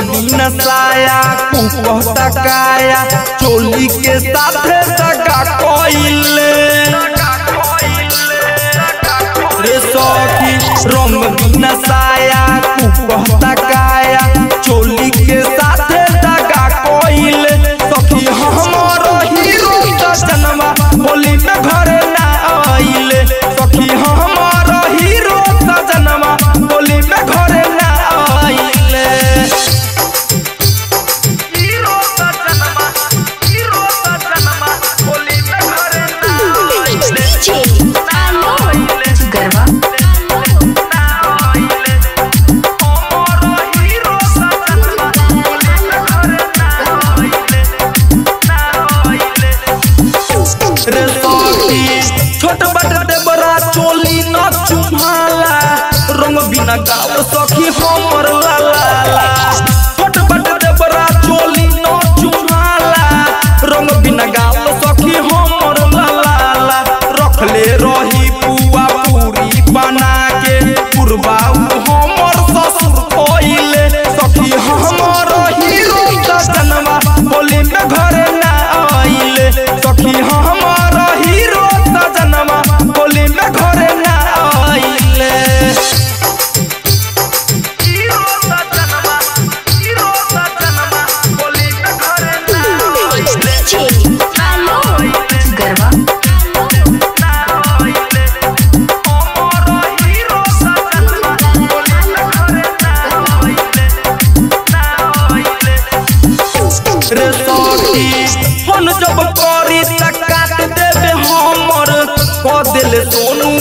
रंग न साया कुकहता काया चोली के साथ सका कोइल। रे सखी, रंग साया कुकहता छोट बट बड़ा चोली न चुमाला रंग बिना गाव सखी हमर लाला। ला छोट बट देवरा चोली न चुमाला रंग बिना गाव सखी हमर लाला। रख ले रही पुआ पूरी बना के पुरबा हम जब करी तकात देबे हमर। को दिल सोनू